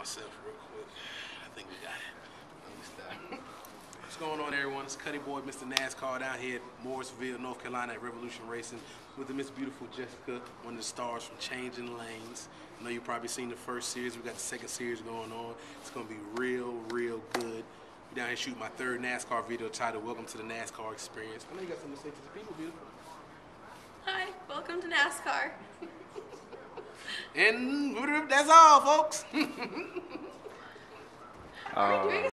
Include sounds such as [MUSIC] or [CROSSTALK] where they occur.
myself real quick. I think we got it. Let me stop. What's going on, everyone? It's Cutty Boi, Mr. NASCAR, down here at Morrisville, North Carolina at Revolution Racing with the Miss Beautiful Jessica, one of the stars from Changing Lanes. I know you've probably seen the first series. We got the second series going on. It's going to be real, real good. We down here shooting my third NASCAR video titled Welcome to the NASCAR Experience. I know you got something to say to the people, beautiful. Hi, welcome to NASCAR. [LAUGHS] And that's all, folks. [LAUGHS] Are we doing a